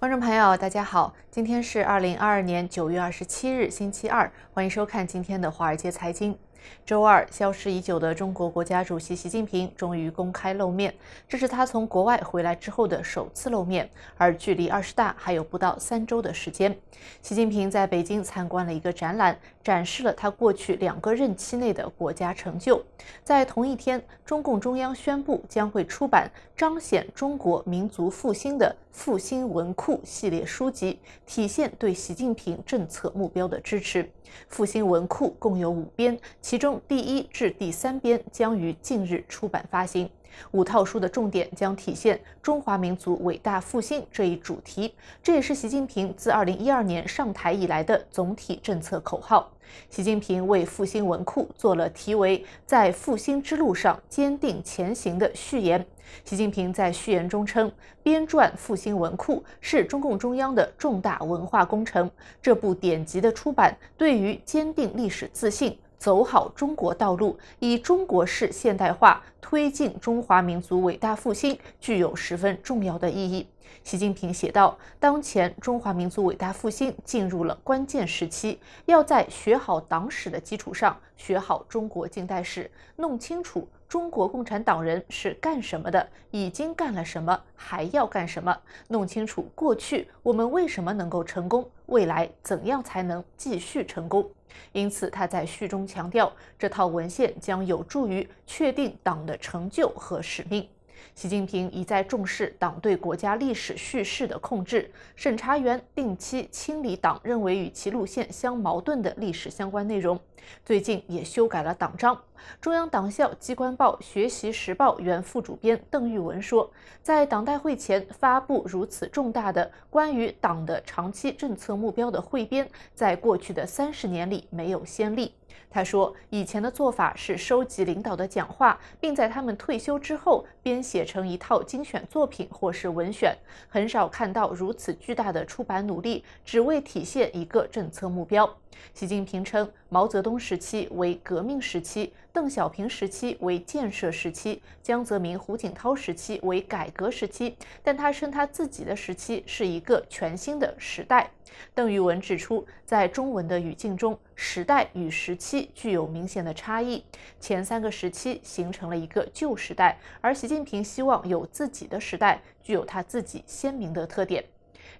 观众朋友，大家好，今天是二零二二年九月二十七日，星期二，欢迎收看今天的华尔街财经。周二，消失已久的中国国家主席习近平终于公开露面，这是他从国外回来之后的首次露面，而距离二十大还有不到三周的时间。习近平在北京参观了一个展览，展示了他过去两个任期内的国家成就。在同一天，中共中央宣布将会出版彰显中国民族复兴的《复兴文库》系列书籍，体现对习近平政策目标的支持。复兴文库共有五编，其中第一至第三编将于近日出版发行。五套书的重点将体现中华民族伟大复兴这一主题，这也是习近平自2012年上台以来的总体政策口号。习近平为复兴文库做了题为“在复兴之路上坚定前行”的序言。习近平在序言中称，编撰复兴文库是中共中央的重大文化工程。这部典籍的出版，对于坚定历史自信。走好中国道路，以中国式现代化推进中华民族伟大复兴，具有十分重要的意义。习近平写道：“当前中华民族伟大复兴进入了关键时期，要在学好党史的基础上，学好中国近代史，弄清楚中国共产党人是干什么的，已经干了什么，还要干什么，弄清楚过去我们为什么能够成功，未来怎样才能继续成功。”因此，他在序中强调，这套文献将有助于确定党的成就和使命。习近平一再重视党对国家历史叙事的控制，审查员定期清理党认为与其路线相矛盾的历史相关内容。最近也修改了党章。中央党校机关报《学习时报》原副主编邓玉文说，在党代会前发布如此重大的关于党的长期政策目标的汇编，在过去的三十年里没有先例。他说，以前的做法是收集领导的讲话，并在他们退休之后编写成一套精选作品或是文选，很少看到如此巨大的出版努力，只为体现一个政策目标。习近平称，毛泽东时期为革命时期，邓小平时期为建设时期，江泽民、胡锦涛时期为改革时期，但他称他自己的时期是一个全新的时代。邓玉文指出，在中文的语境中，时代与时期具有明显的差异。前三个时期形成了一个旧时代，而习近平希望有自己的时代，具有他自己鲜明的特点。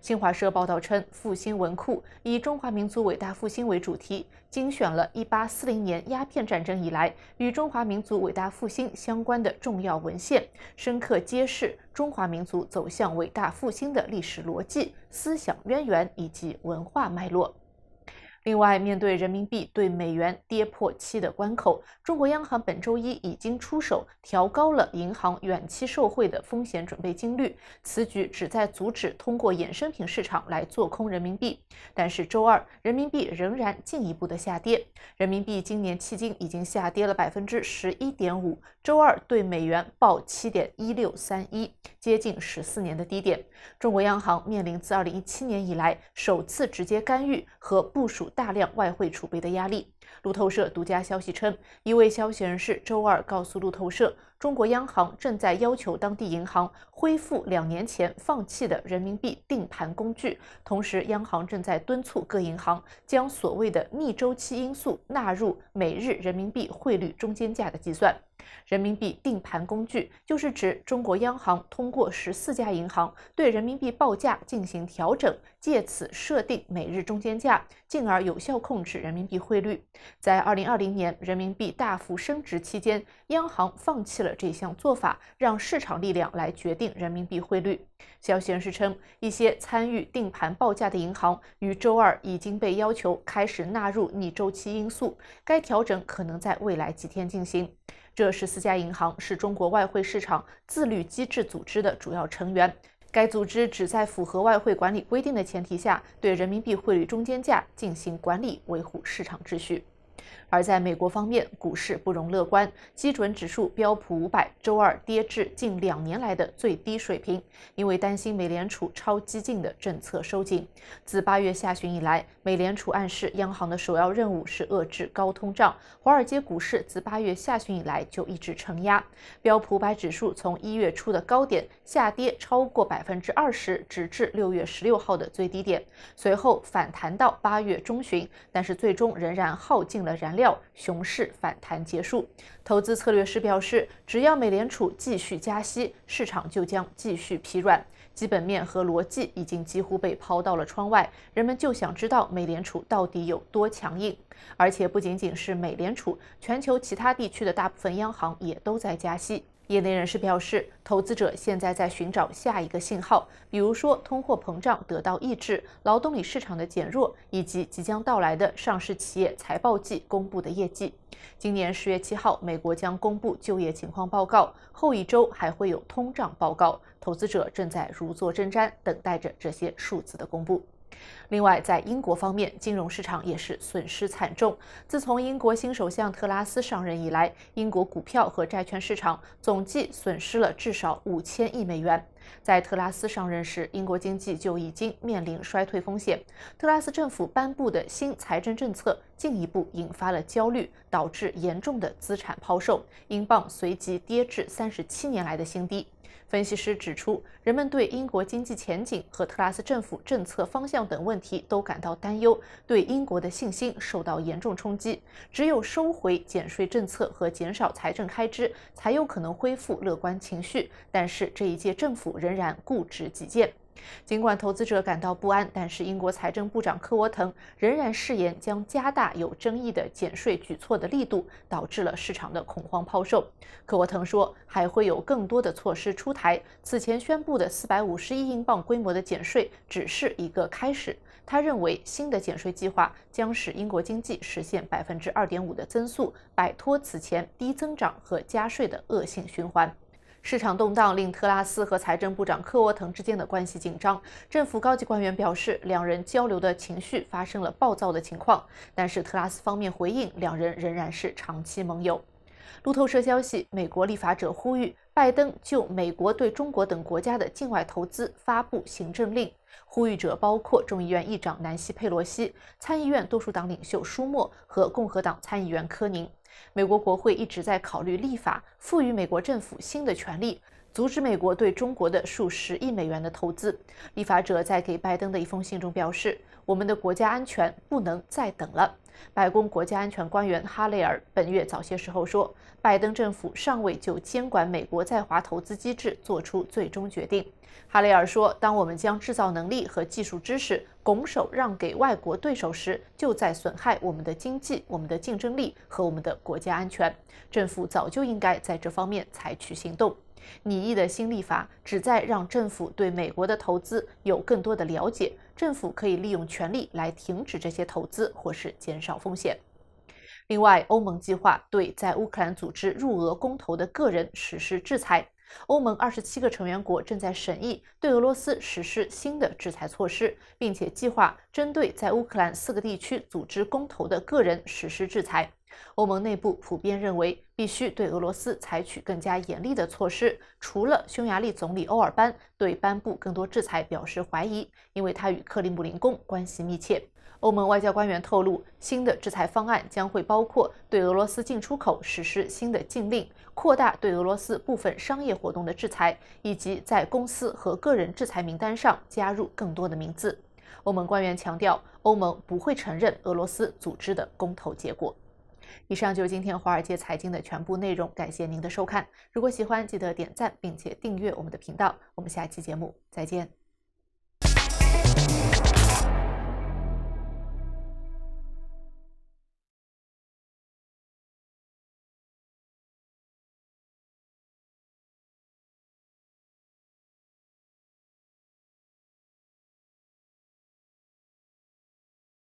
新华社报道称，复兴文库以中华民族伟大复兴为主题，精选了1840年鸦片战争以来与中华民族伟大复兴相关的重要文献，深刻揭示中华民族走向伟大复兴的历史逻辑、思想渊源以及文化脉络。另外，面对人民币对美元跌破七的关口，中国央行本周一已经出手调高了银行远期受贿的风险准备金率。此举旨在阻止通过衍生品市场来做空人民币。但是周二，人民币仍然进一步的下跌，人民币今年迄今已经下跌了百分之十一点五。周二对美元报七点一六三一，接近十四年的低点。中国央行面临自二零一七年以来首次直接干预和部署。大量外汇储备的压力。路透社独家消息称，一位消息人士周二告诉路透社，中国央行正在要求当地银行恢复两年前放弃的人民币定盘工具，同时央行正在敦促各银行将所谓的逆周期因素纳入每日人民币汇率中间价的计算。人民币定盘工具就是指中国央行通过十四家银行对人民币报价进行调整，借此设定每日中间价，进而有效控制人民币汇率。在二零二零年人民币大幅升值期间，央行放弃了这项做法，让市场力量来决定人民币汇率。消息人士称，一些参与定盘报价的银行于周二已经被要求开始纳入逆周期因素，该调整可能在未来几天进行。这十四家银行是中国外汇市场自律机制组织的主要成员。该组织只在符合外汇管理规定的前提下，对人民币汇率中间价进行管理，维护市场秩序。而在美国方面，股市不容乐观，基准指数标普五百周二跌至近两年来的最低水平，因为担心美联储超激进的政策收紧。自八月下旬以来，美联储暗示央行的首要任务是遏制高通胀，华尔街股市自八月下旬以来就一直承压，标普五百指数从一月初的高点下跌超过百分之二十，直至六月十六号的最低点，随后反弹到八月中旬，但是最终仍然耗尽了燃料，熊市反弹结束。投资策略师表示，只要美联储继续加息，市场就将继续疲软。基本面和逻辑已经几乎被抛到了窗外，人们就想知道美联储到底有多强硬。而且不仅仅是美联储，全球其他地区的大部分央行也都在加息。业内人士表示，投资者现在在寻找下一个信号，比如说通货膨胀得到抑制、劳动力市场的减弱，以及即将到来的上市企业财报季公布的业绩。今年十月七号，美国将公布就业情况报告，后一周还会有通胀报告。投资者正在如坐针毡，等待着这些数字的公布。另外，在英国方面，金融市场也是损失惨重。自从英国新首相特拉斯上任以来，英国股票和债券市场总计损失了至少五千亿美元。在特拉斯上任时，英国经济就已经面临衰退风险。特拉斯政府颁布的新财政政策进一步引发了焦虑，导致严重的资产抛售，英镑随即跌至三十七年来的新低。分析师指出，人们对英国经济前景和特拉斯政府政策方向等问题都感到担忧，对英国的信心受到严重冲击。只有收回减税政策和减少财政开支，才有可能恢复乐观情绪。但是这一届政府仍然固执己见。尽管投资者感到不安，但是英国财政部长科沃腾仍然誓言将加大有争议的减税举措的力度，导致了市场的恐慌抛售。科沃腾说，还会有更多的措施出台。此前宣布的450亿英镑规模的减税只是一个开始。他认为，新的减税计划将使英国经济实现2.5%的增速，摆脱此前低增长和加税的恶性循环。市场动荡令特拉斯和财政部长科沃腾之间的关系紧张。政府高级官员表示，两人交流的情绪发生了暴躁的情况。但是特拉斯方面回应，两人仍然是长期盟友。路透社消息，美国立法者呼吁拜登就美国对中国等国家的境外投资发布行政令。呼吁者包括众议院议长南希·佩洛西、参议院多数党领袖舒默和共和党参议员科宁。美国国会一直在考虑立法，赋予美国政府新的权利，阻止美国对中国的数十亿美元的投资。立法者在给拜登的一封信中表示：“我们的国家安全不能再等了。”白宫国家安全官员哈雷尔本月早些时候说，拜登政府尚未就监管美国在华投资机制做出最终决定。哈雷尔说：“当我们将制造能力和技术知识拱手让给外国对手时，就在损害我们的经济、我们的竞争力和我们的国家安全。政府早就应该在这方面采取行动。”拟议的新立法旨在让政府对美国的投资有更多的了解，政府可以利用权力来停止这些投资或是减少风险。另外，欧盟计划对在乌克兰组织入俄公投的个人实施制裁。欧盟二十七个成员国正在审议对俄罗斯实施新的制裁措施，并且计划针对在乌克兰四个地区组织公投的个人实施制裁。欧盟内部普遍认为，必须对俄罗斯采取更加严厉的措施。除了匈牙利总理欧尔班对颁布更多制裁表示怀疑，因为他与克里姆林宫关系密切。欧盟外交官员透露，新的制裁方案将会包括对俄罗斯进出口实施新的禁令、扩大对俄罗斯部分商业活动的制裁，以及在公司和个人制裁名单上加入更多的名字。欧盟官员强调，欧盟不会承认俄罗斯组织的公投结果。以上就是今天华尔街财经的全部内容，感谢您的收看。如果喜欢，记得点赞并且订阅我们的频道。我们下期节目再见。